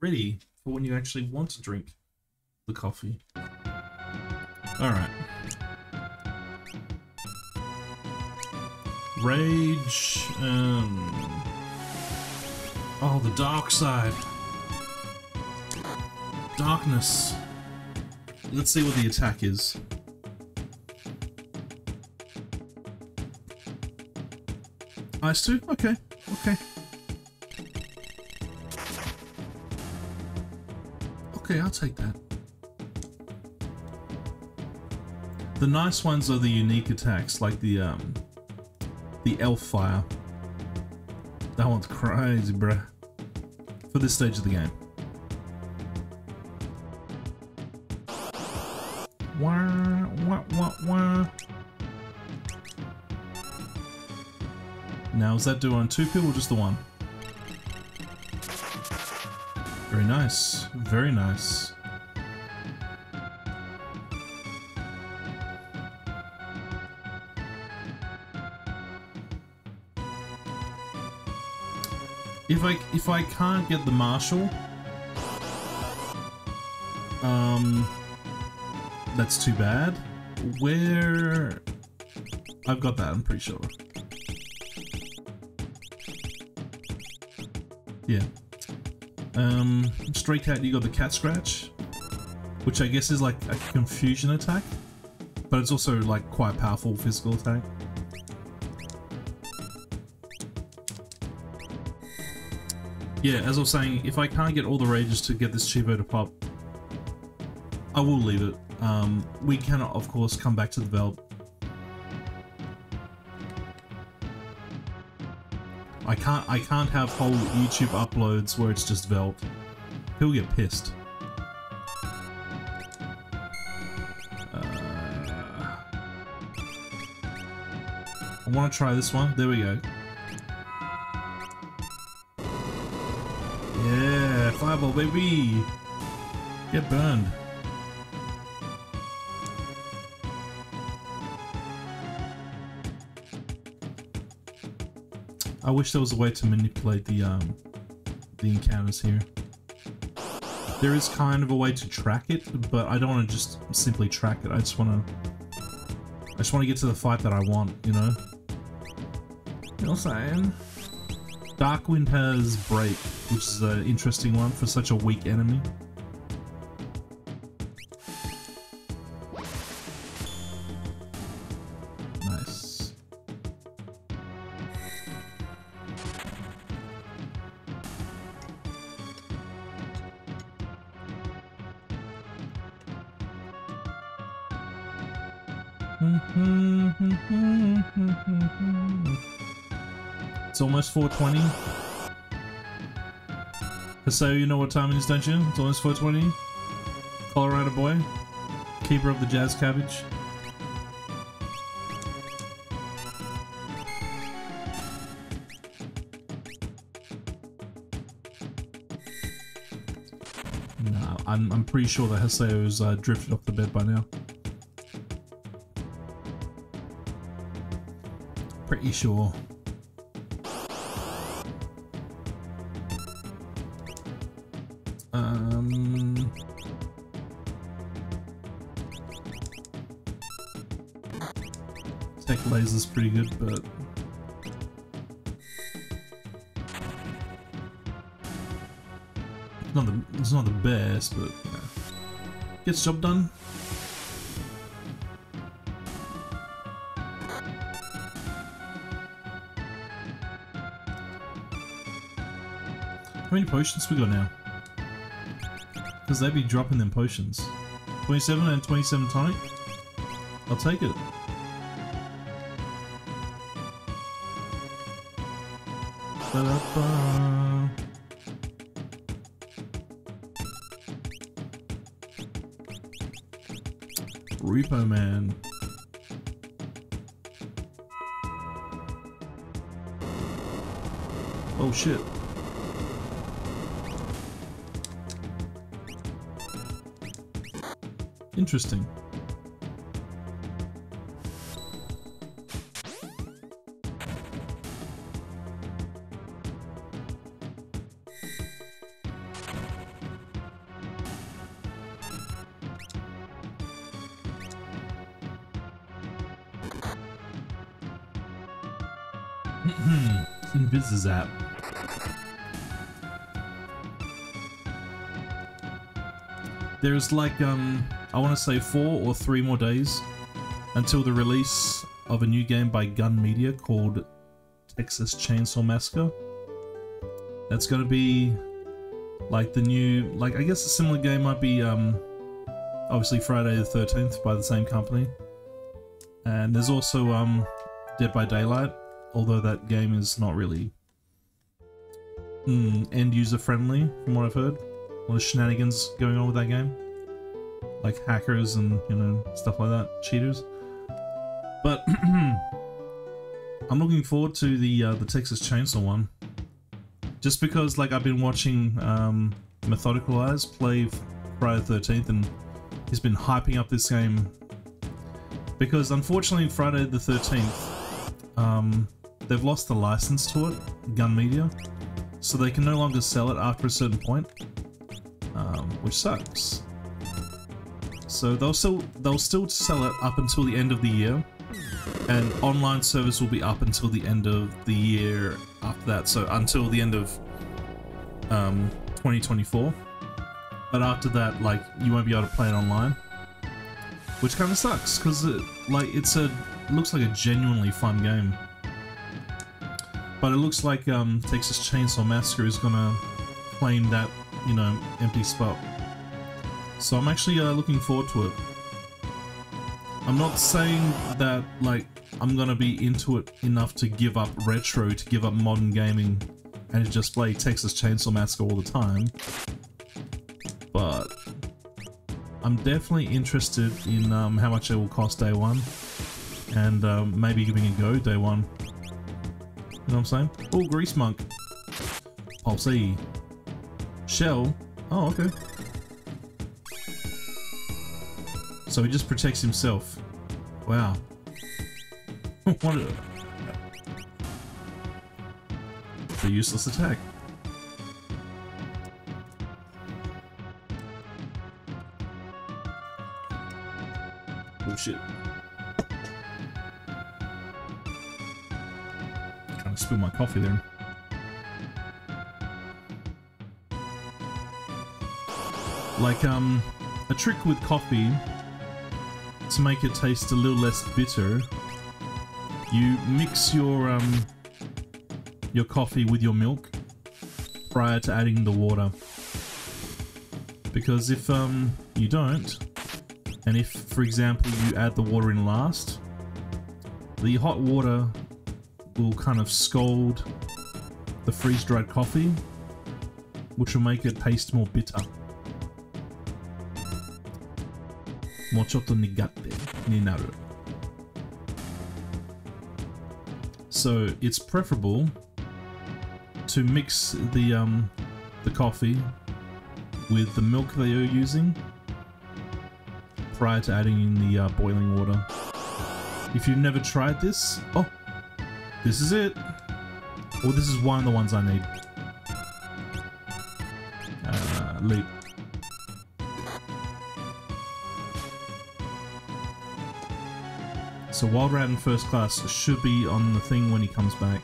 ready for when you actually want to drink the coffee. Alright. Rage, um... Oh, the dark side. Darkness. Let's see what the attack is. Ice 2? Okay, okay. Okay, I'll take that. The nice ones are the unique attacks, like the, um, the elf fire. That one's crazy, bruh. For this stage of the game. Wah, wah, wah, wah. Now, is that do on two people or just the one? Very nice. Very nice. If I if I can't get the marshal, um, that's too bad. Where I've got that, I'm pretty sure. Yeah. Um, Stray Cat, you got the Cat Scratch, which I guess is like a confusion attack, but it's also like quite powerful physical attack. Yeah, as I was saying, if I can't get all the rages to get this cheapo to pop, I will leave it. Um, we cannot, of course, come back to the Veldt. I can't I can't have whole YouTube uploads where it's just Veldt. He'll get pissed. Uh, I want to try this one. There we go. Yeah, fireball baby! Get burned. I wish there was a way to manipulate the um, the encounters here. There is kind of a way to track it, but I don't want to just simply track it. I just want to, I just want to get to the fight that I want. You know. You know what I'm saying? Darkwind has Break, which is an interesting one for such a weak enemy. So you know what time it is, don't you? It's almost 420. Colorado boy, keeper of the jazz cabbage. No, I'm, I'm pretty sure that Haseo's uh, drifted off the bed by now. Pretty sure. Tek Laser's pretty good, but it's not the it's not the best, but yeah. gets job done. How many potions we got now? Because they'd be dropping them potions. 27 and 27 tonic? I'll take it. Repo Man. Oh shit. Interesting. There's like, um, I want to say four or three more days until the release of a new game by Gun Media called Texas Chainsaw Massacre. That's going to be like the new, like I guess a similar game might be um, obviously Friday the 13th by the same company. And there's also um, Dead by Daylight, although that game is not really mm, end user friendly from what I've heard. Lot of shenanigans going on with that game. Like hackers and, you know, stuff like that. Cheaters. But I'm looking forward to the uh, the Texas Chainsaw one. Just because, like, I've been watching um, Methodical Eyes play Friday the 13th and he's been hyping up this game. Because, unfortunately, Friday the 13th, um, they've lost the license to it, Gun Media, so they can no longer sell it after a certain point, um, which sucks. So they'll still they'll still sell it up until the end of the year, and online service will be up until the end of the year after that. So until the end of um, 2024. But after that, like you won't be able to play it online, which kind of sucks because it like it's a looks like a genuinely fun game. But it looks like um, Texas Chainsaw Massacre is gonna claim that you know empty spot. So I'm actually uh, looking forward to it. I'm not saying that like I'm gonna be into it enough to give up retro, to give up modern gaming, and just play Texas Chainsaw Massacre all the time. But I'm definitely interested in um, how much it will cost day one, and um, maybe giving a go day one. You know what I'm saying? Oh, Grease Monk. Pulse E. Shell. Oh, okay. So he just protects himself. Wow. what a... A useless attack. Oh shit. Trying to spill my coffee there. Like, um, a trick with coffee to make it taste a little less bitter, you mix your um, your coffee with your milk prior to adding the water. Because if um, you don't, and if, for example, you add the water in last, the hot water will kind of scald the freeze-dried coffee, which will make it taste more bitter. Ni naru. So it's preferable to mix the um, the coffee with the milk that you're using prior to adding in the uh, boiling water. If you've never tried this, oh, this is it. Well, this is one of the ones I need. Uh, leap. So Wild Rat in first class should be on the thing when he comes back.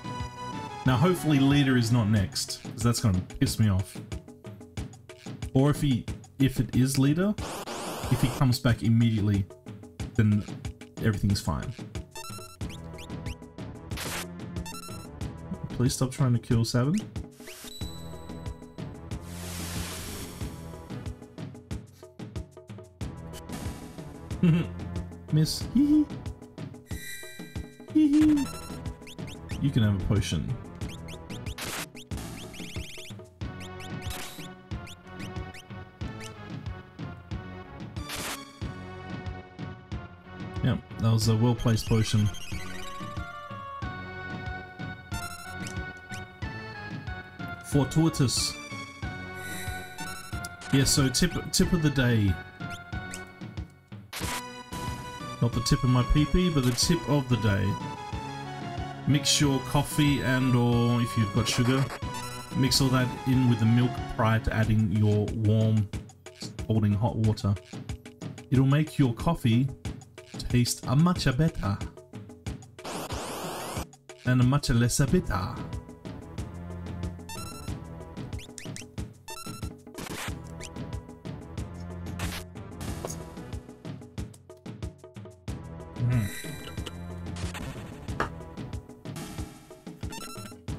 Now hopefully leader is not next, because that's going to piss me off. Or if he, if it is leader, if he comes back immediately, then everything's fine. Please stop trying to kill Seven. Miss. You can have a potion. Yep, that was a well-placed potion. Fortuitous. Yeah, so tip tip of the day. Not the tip of my PP, but the tip of the day. Mix your coffee and or if you've got sugar, mix all that in with the milk prior to adding your warm, holding hot water. It'll make your coffee taste a much better. and a much less bitter.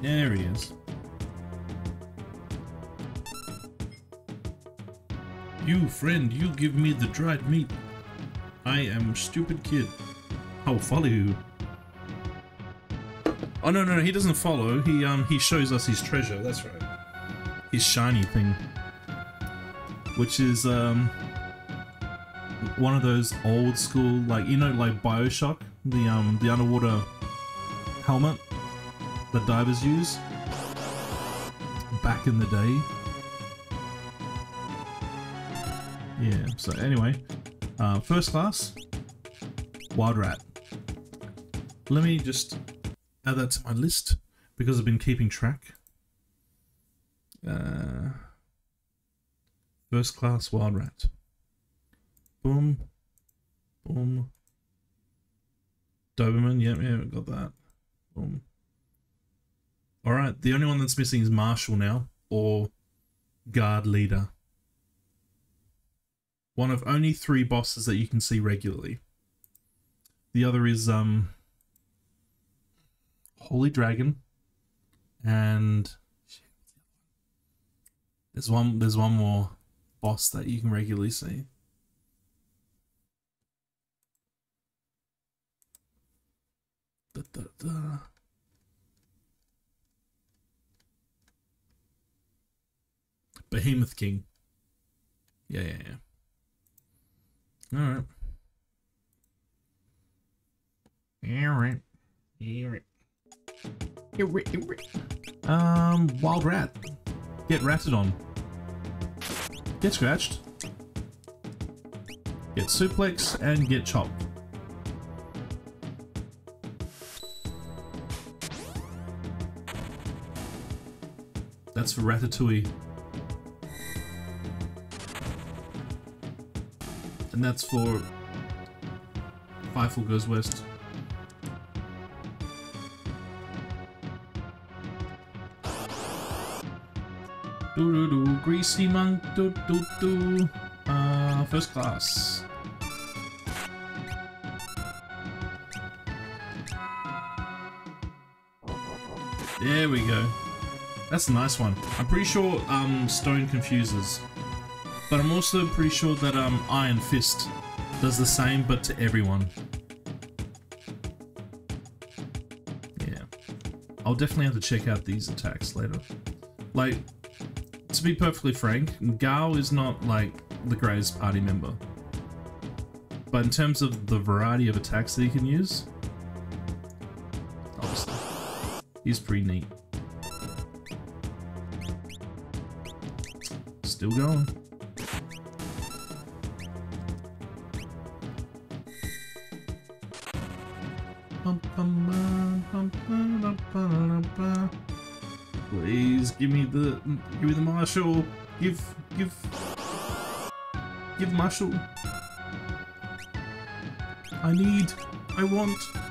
There he is. You, friend, you give me the dried meat. I am stupid kid. I'll follow you. Oh no, no, no, he doesn't follow. He um he shows us his treasure. That's right. His shiny thing, which is um one of those old school like you know like Bioshock, the um the underwater helmet that divers use back in the day. Yeah. So anyway, uh, first class, wild rat. Let me just add that to my list because I've been keeping track. Uh, first class wild rat. Boom. Boom. Doberman, yep, yeah, yeah, got that. Boom. Alright, the only one that's missing is Marshal now, or Guard Leader. One of only three bosses that you can see regularly. The other is um Holy Dragon, and there's one there's one more boss that you can regularly see. Da, da, da. Behemoth King. Yeah, yeah, yeah. All right. All right. All right. Um, wild rat. Get ratted on. Get scratched. Get suplex and get chopped. That's for Ratatouille. And that's for Fievel Goes West. Do do do, greasy monk, do do do. Uh, first class. There we go. That's a nice one. I'm pretty sure um, Stone confuses. But I'm also pretty sure that um, Iron Fist does the same, but to everyone. Yeah. I'll definitely have to check out these attacks later. Like, to be perfectly frank, Gau is not, like, the greatest party member. But in terms of the variety of attacks that he can use, obviously, he's pretty neat. Still going. Please give me the give me the marshal. Give give give marshal. I need. I want.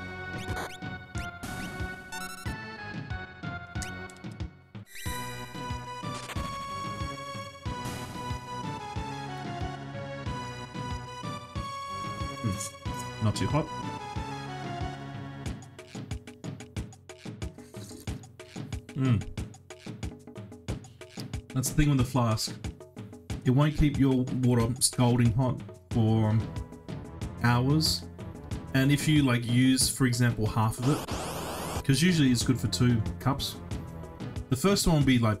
The thing with the flask. It won't keep your water scalding hot for um, hours. And if you like use, for example, half of it, because usually it's good for two cups, the first one will be like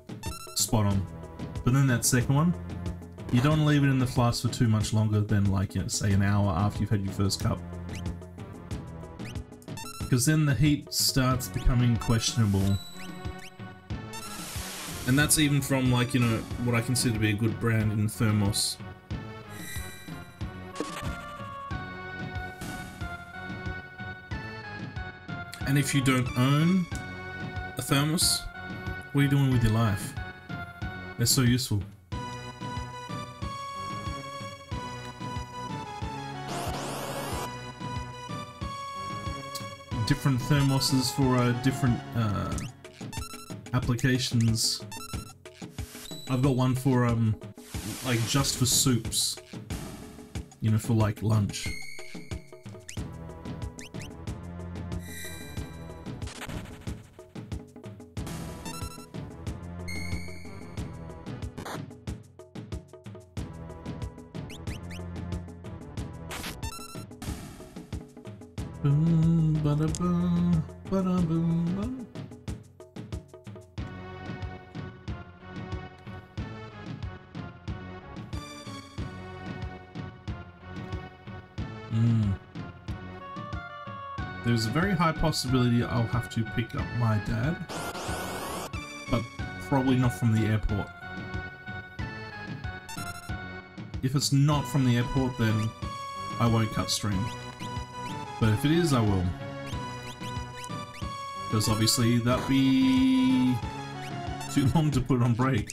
spot on. But then that second one, you don't leave it in the flask for too much longer than like, you know, say an hour after you've had your first cup. Because then the heat starts becoming questionable. And that's even from like, you know, what I consider to be a good brand in Thermos. And if you don't own a Thermos, what are you doing with your life? They're so useful. different thermoses for uh, different uh, applications. I've got one for um, like just for soups. You know, for like lunch. Possibility I'll have to pick up my dad, but probably not from the airport. If it's not from the airport, then I won't cut stream. But if it is, I will. Because obviously that'd be too long to put on break.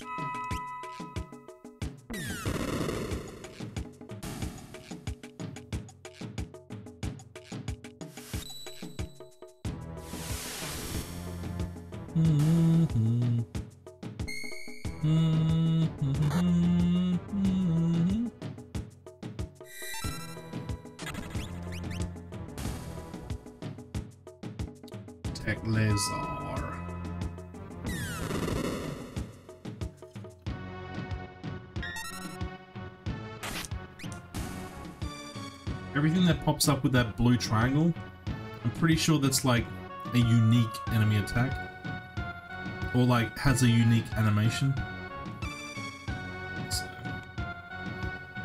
Pops up with that blue triangle, I'm pretty sure that's like a unique enemy attack. Or like has a unique animation. So,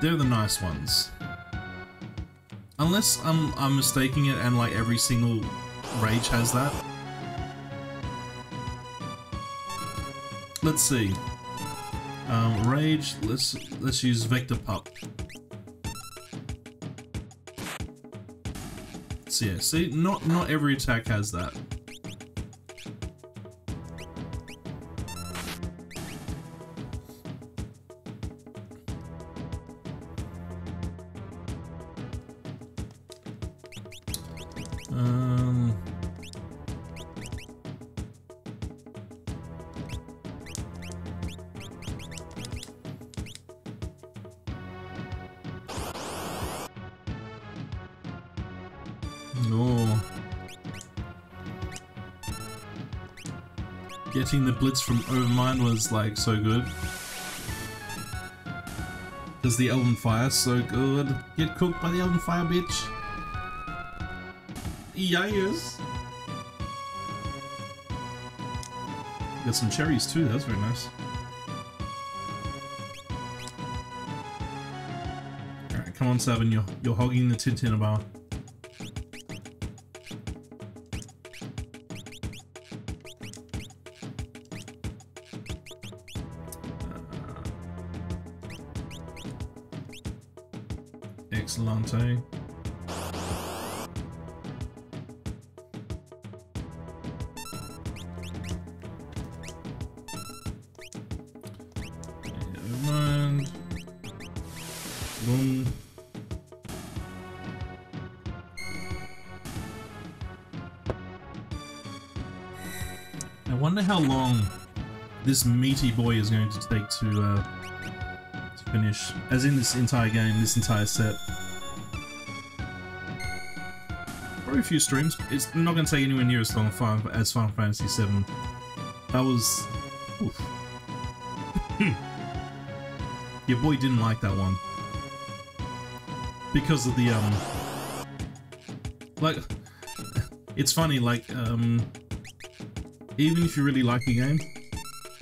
they're the nice ones. Unless I'm, I'm mistaking it and like every single Rage has that. Let's see. Um, Rage, let's let's use Vector Pup. Yeah, see, not not every attack has that. Blitz from Overmind was like so good. Because the Elven Fire so good. Get cooked by the Elven Fire, bitch. Yes. Got some cherries too, that's very nice. Alright, come on Seven, you're, you're hogging the Tintin bar. How long this meaty boy is going to take to uh, to finish. As in this entire game, this entire set. Probably a few streams. It's not going to take anywhere near as long as Final Fantasy VII. That was... Your boy didn't like that one. Because of the, um... Like... It's funny, like, um... Even if you really like a game,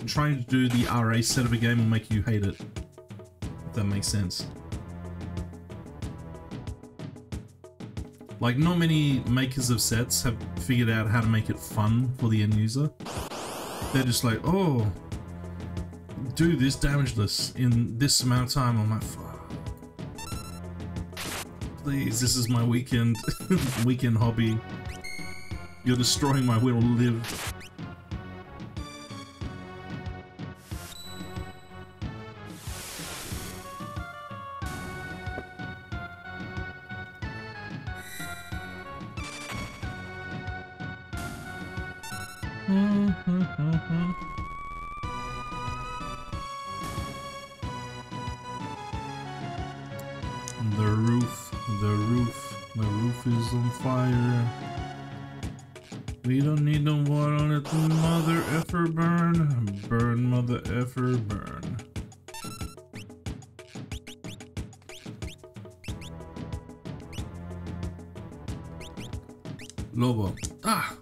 trying to do the RA set of a game will make you hate it. If that makes sense. Like, not many makers of sets have figured out how to make it fun for the end user. They're just like, oh, do this damageless in this amount of time. I'm like, fuck. Please, this is my weekend, weekend hobby. You're destroying my will to live. Burn. Mother effer burn. Lobo. Ah!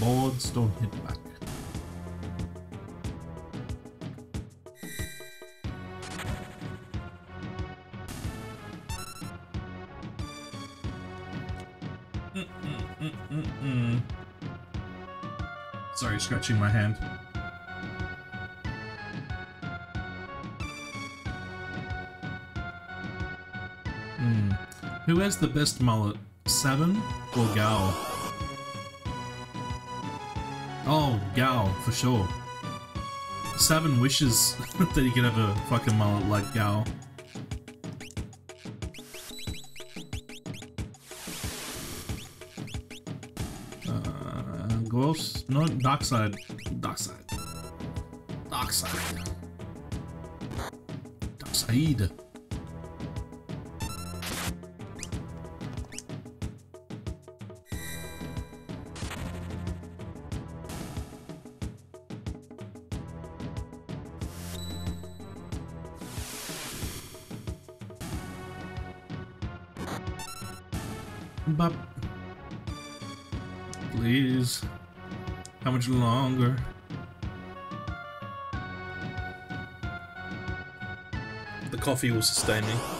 Boards don't hit back. Scratching my hand. Hmm. Who has the best mullet? Seven or Gau? Oh, Gau, for sure. Seven wishes that he could have a fucking mullet like Gau. No, Dark Side. Dark Side. How much longer? The coffee will sustain me.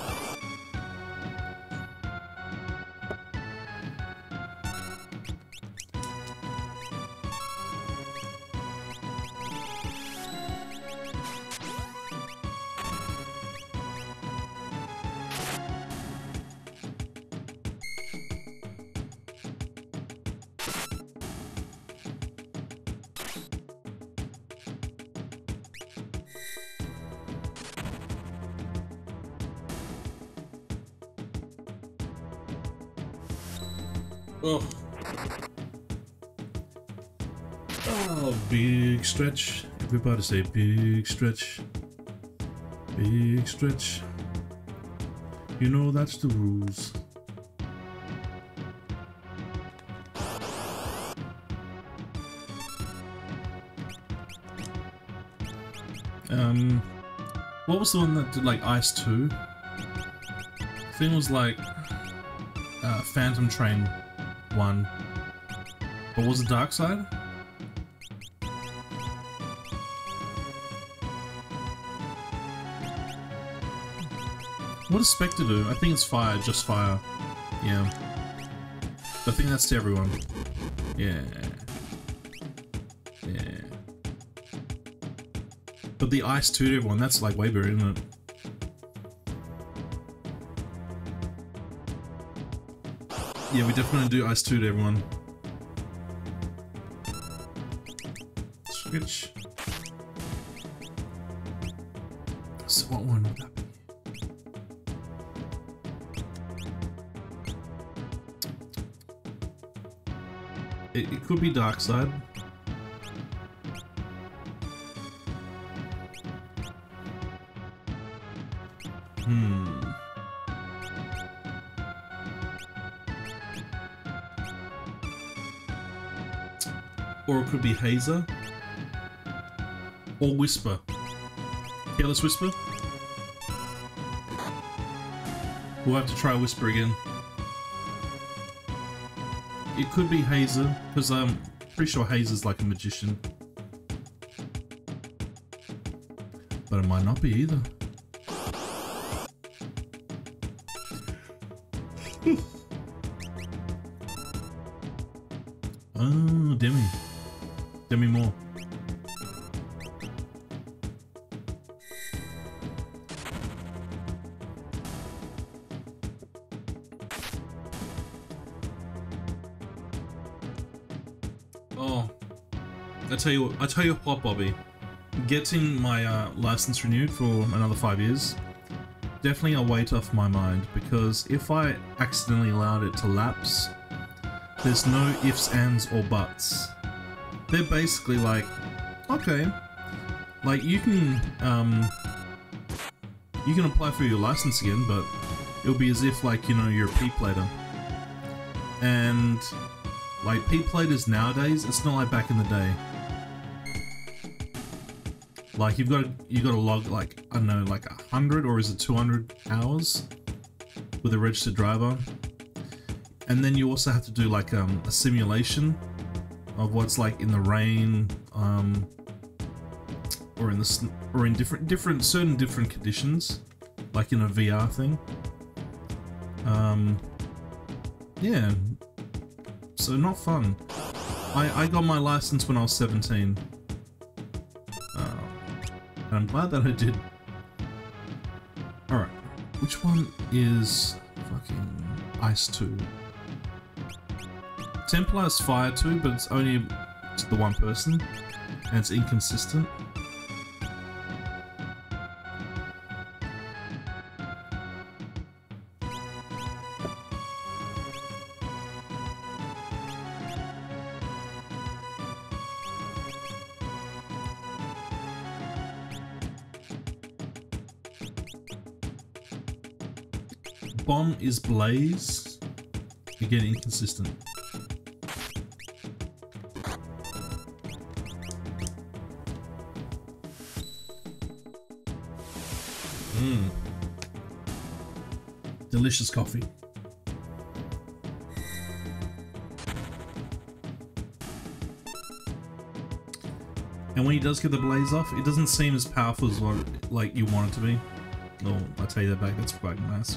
Oh. Oh, big stretch. Everybody say big stretch. Big stretch. You know that's the rules. Um, what was the one that did like Ice 2? I think was like uh, Phantom Train 1. But was the Dark Side? What does Spectre do? I think it's fire, just fire. Yeah. I think that's to everyone. Yeah. Yeah. But the Ice 2 to everyone, that's like way better, isn't it? Yeah, we definitely do Ice 2 to everyone. Switch. So what one would that be? It, it could be Dark Side. Or it could be Hazer. Or Whisper. Careless Whisper? We'll have to try Whisper again. It could be Hazer, because I'm um, pretty sure Hazer's like a magician. But it might not be either. Oh, I tell you, what, I tell you what, Bobby. Getting my uh, license renewed for another five years definitely a weight off my mind because if I accidentally allowed it to lapse, there's no ifs, ands, or buts. They're basically like, okay, like you can um, you can apply for your license again, but it'll be as if like you know you're a P plater, and like P platers nowadays, it's not like back in the day. Like you've got you've got to log like I don't know like a hundred or is it two hundred hours with a registered driver, and then you also have to do like um, a simulation of what's like in the rain, um, or in the or in different different certain different conditions, like in a VR thing. Um, yeah, so not fun. I I got my license when I was seventeen. Uh, and I'm glad that I did. Alright. Which one is fucking Ice 2? Templar is Fire 2, but it's only to the one person. And it's inconsistent. Is Blaze. Again, inconsistent. Mmm. Delicious coffee. And when he does get the blaze off, it doesn't seem as powerful as what like you want it to be. Oh, I'll tell you that back, that's quite nice.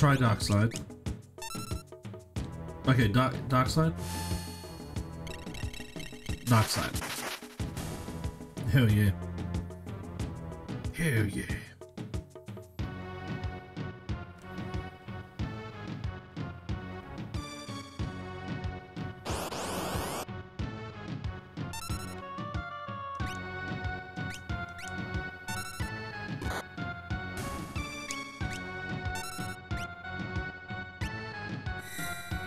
try Side. Okay, Dark Side. Dark Side. Hell yeah. Hell yeah.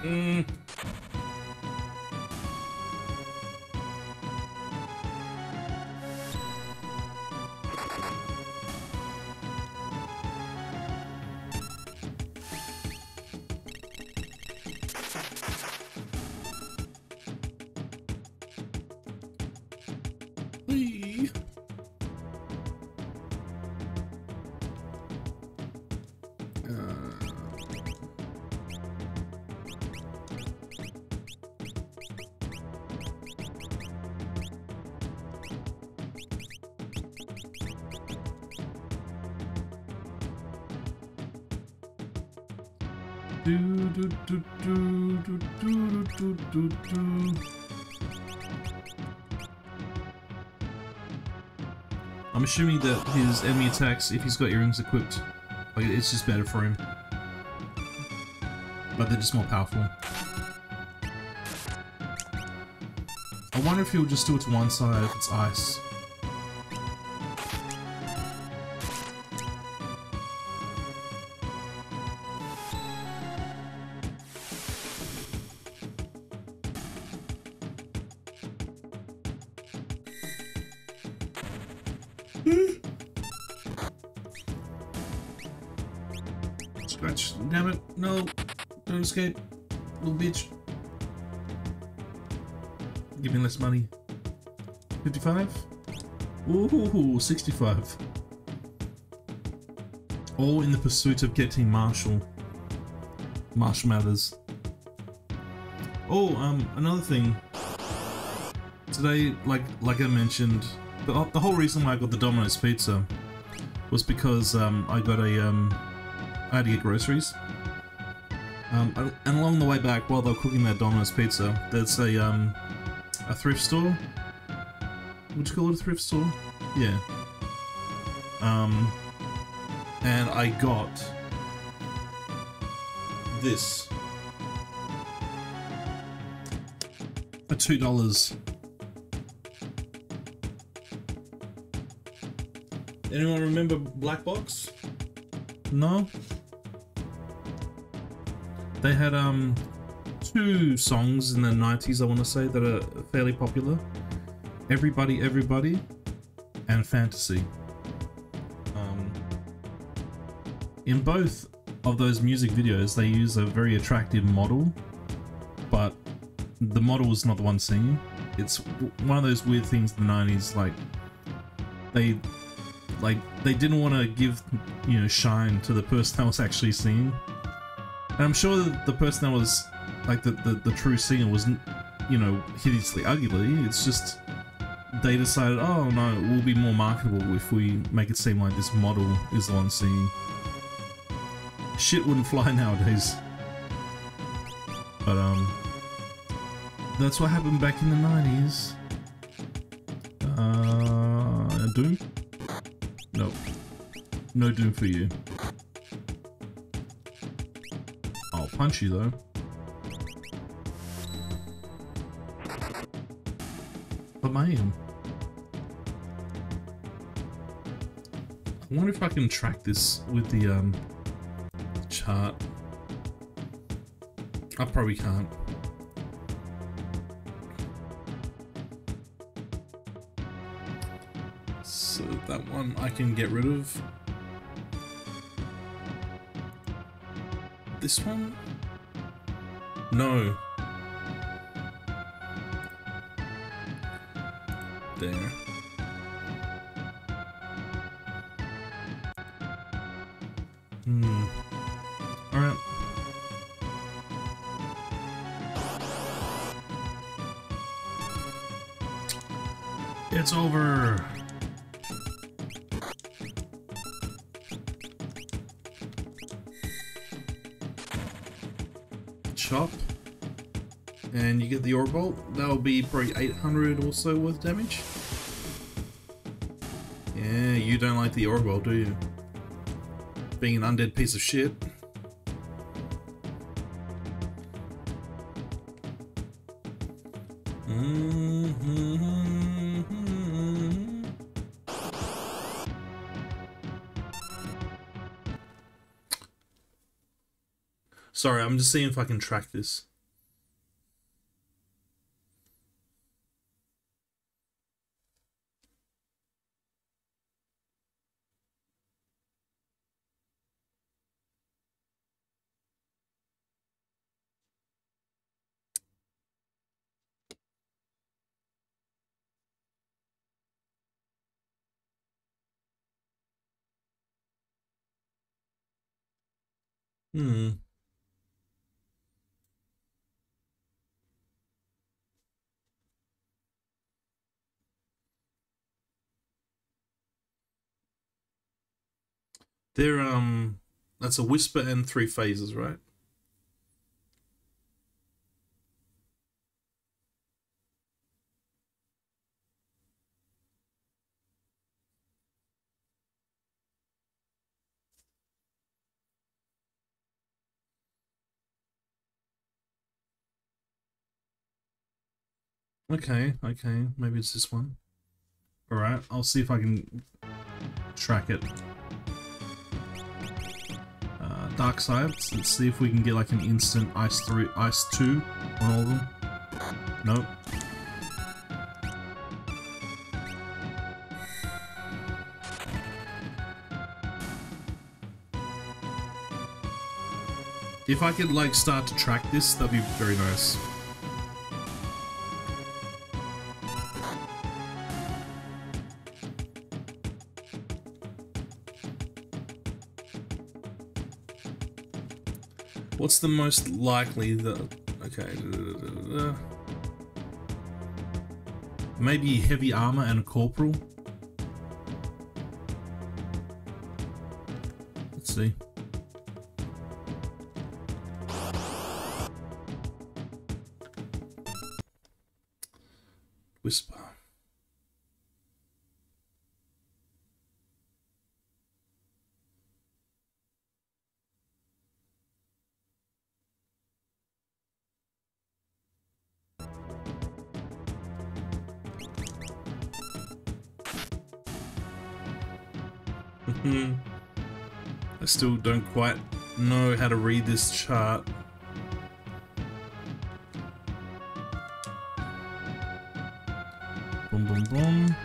Mm. I'm assuming that his enemy attacks, if he's got earrings equipped, like it's just better for him. But they're just more powerful. I wonder if he'll just do it to one side if it's ice. Escape, little bitch. Give me less money. 55? Ooh, 65. All in the pursuit of getting Marshall. Marshall Mathers. Oh, um, another thing. Today, like like I mentioned, the, the whole reason why I got the Domino's pizza was because um, I got a um, I had to get groceries. Um, and along the way back, while they were cooking that Domino's pizza, there's a um, a thrift store. Would you call it a thrift store? Yeah. Um, and I got this. A two dollars. Anyone remember Black Box? No? They had um two songs in the 90s I want to say that are fairly popular. Everybody Everybody and Fantasy. Um, in both of those music videos they use a very attractive model but the model is not the one singing. It's one of those weird things in the 90s like they like they didn't want to give you know shine to the person that was actually singing and i'm sure that the person that was like the, the, the true singer wasn't you know hideously ugly. It's just they decided oh no it will be more marketable if we make it seem like this model is the one singing. Shit wouldn't fly nowadays. But um that's what happened back in the 90s uh doom? Nope. No doom for you. Punch you though. But man. I wonder if I can track this with the um chart. I probably can't. So that one I can get rid of. This one? No. There. Hmm. Alright. It's over. Shop and you get the orb bolt, that'll be probably 800 or so worth damage. Yeah, you don't like the orb bolt, do you? Being an undead piece of shit. Sorry, I'm just seeing if I can track this. Hmm. They're um that's a whisper and three phases, right? Okay, okay, maybe it's this one. Alright, I'll see if I can track it. Dark Side. Let's see if we can get like an instant Ice 3, Ice 2 on all of them. Nope. If I could like start to track this, that'd be very nice. What's the most likely the okay? Maybe heavy armor and a corporal. Let's see. Still don't quite know how to read this chart. Boom, boom, boom.